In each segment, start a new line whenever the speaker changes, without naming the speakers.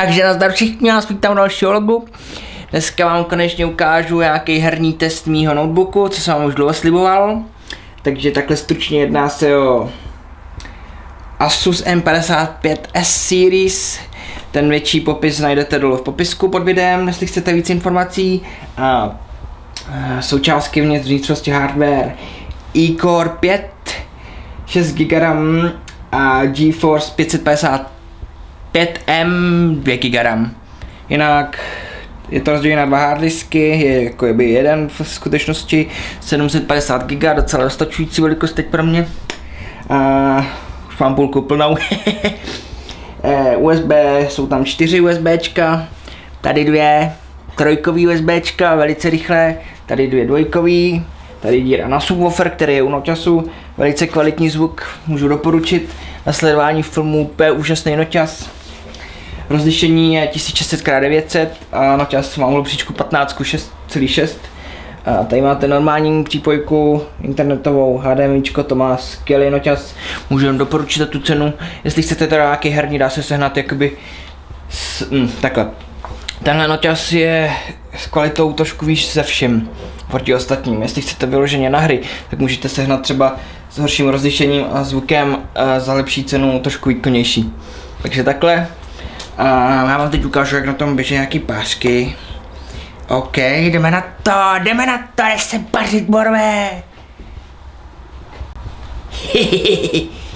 Takže nazdar všichni, nás vítám u dalšího logu. Dneska vám konečně ukážu nějaký herní test mýho notebooku, co jsem vám už dlouho sliboval. Takže takhle stručně jedná se o Asus M55S Series. Ten větší popis najdete dole v popisku pod videem, jestli chcete víc informací. A, a součástky vnitř vnitřnosti hardware e-core 5, 6 GB RAM a GeForce 550 5M 2 GB RAM. Jinak je to rozdělené na dva harddisky, je jako by jeden v skutečnosti 750 GB, docela dostačující velikost teď pro mě. A půlku plnou. Eh, USB, jsou tam čtyři USBčka, tady dvě trojkový USBčka, velice rychlé, tady dvě dvojkový, tady díra na subwoofer, který je u noťasu, velice kvalitní zvuk, můžu doporučit na sledování filmů, úplně úžasný noťas. Rozlišení je 1600x900 a na čas mám holubříčku 15 6,6. A tady máte normální přípojku internetovou HDMI, to má skvělý noťas, můžu jen doporučit za tu cenu. Jestli chcete teda nějaký herní, dá se sehnat jakoby s, mm, takhle. Tenhle noťas je s kvalitou trošku výš ze všem proti ostatním. Jestli chcete vyloženě na hry, tak můžete sehnat třeba s horším rozlišením a zvukem a za lepší cenu trošku výkonnější. Takže takhle, a já vám teď ukážu, jak na tom běží nějaký pářky. OK, jdeme na to, jdeme na to, jdeš se pařit, borové.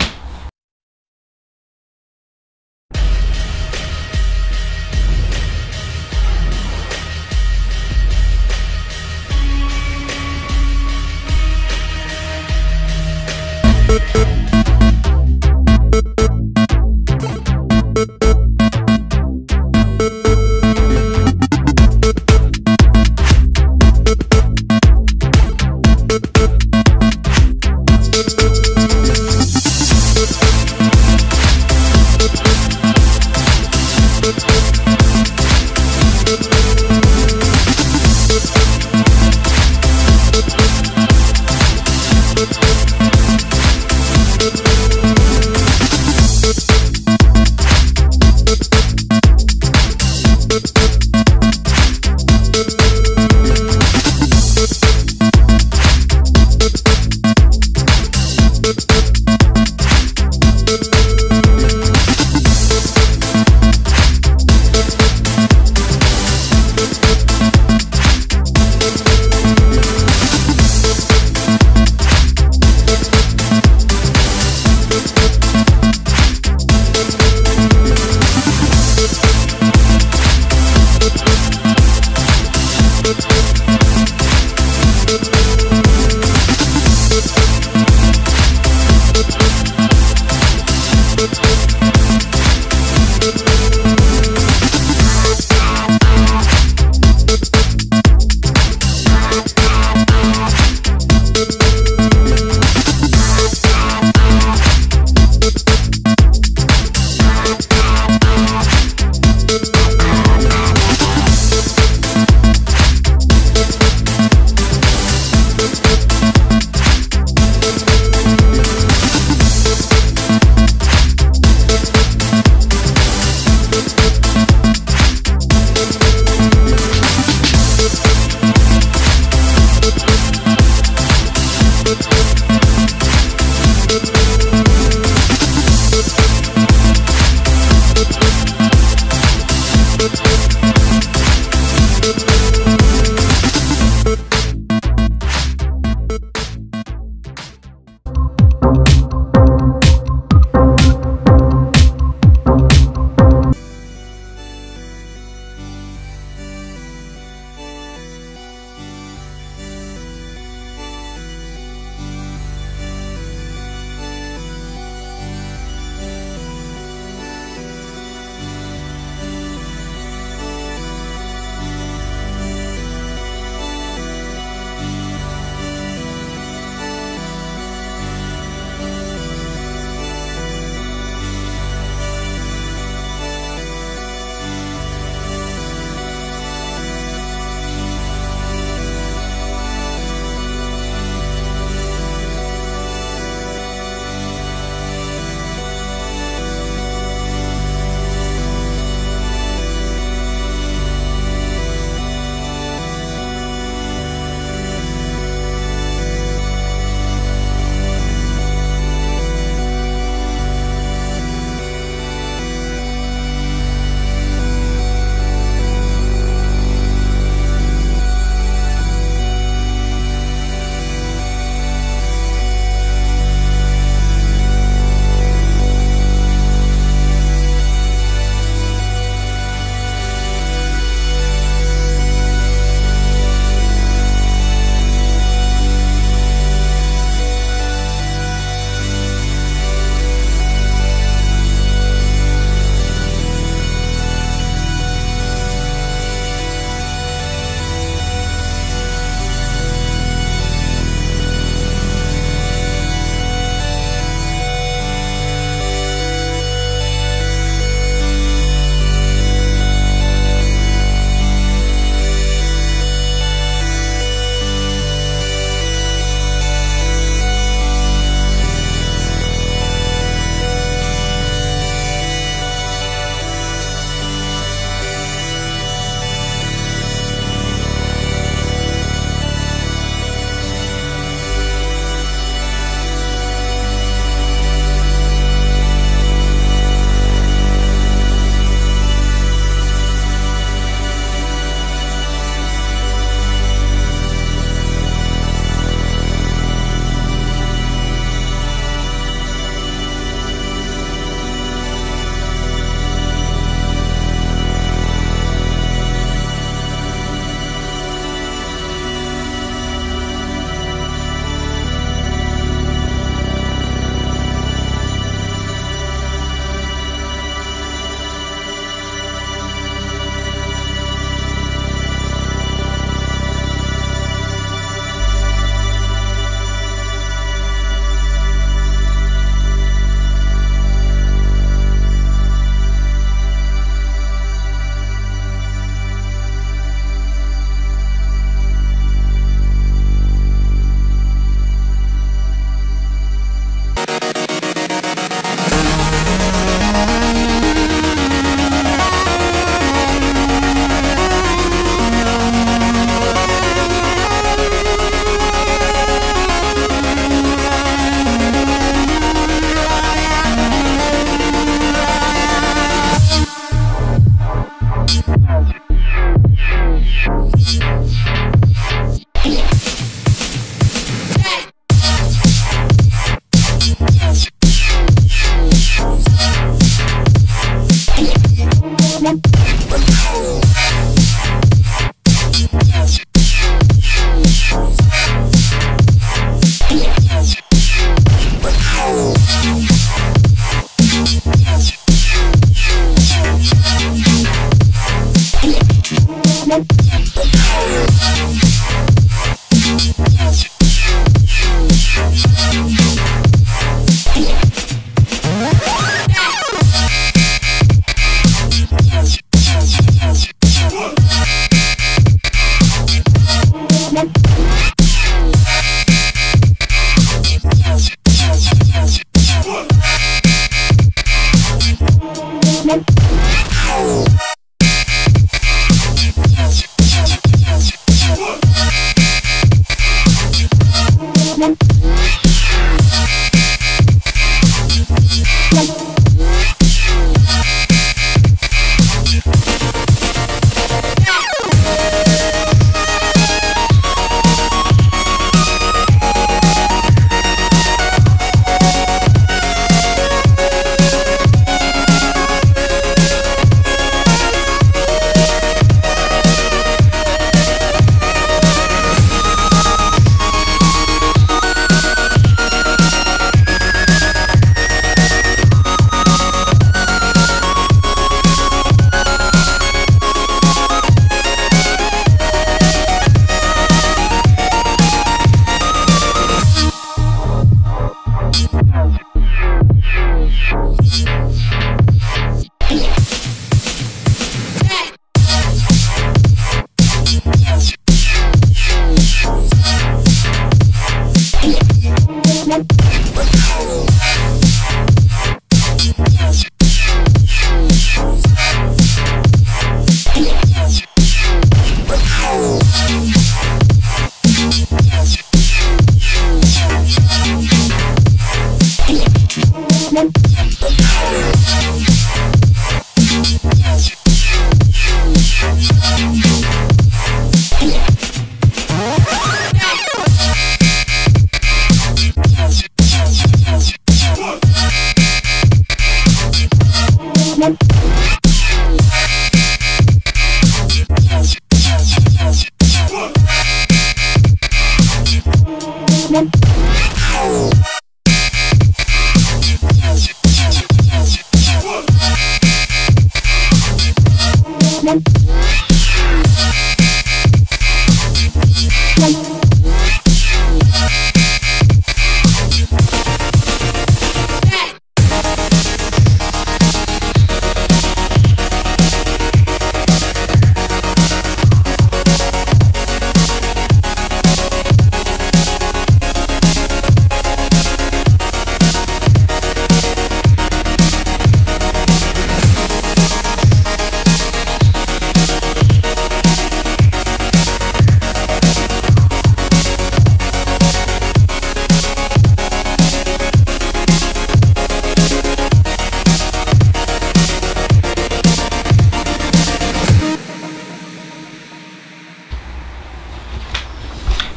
One.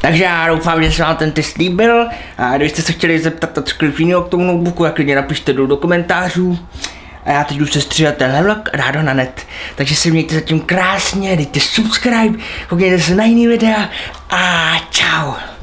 Takže já doufám, že se vám ten test líbil a kdybyste se chtěli zeptat na cokoliv jiného k tomu notebooku, tak klidně napište dolů do komentářů. A já teď už se stříhat tenhle vlog ho na net. Takže se mějte zatím krásně, dejte subscribe, koukněte se na jiný videa a čau.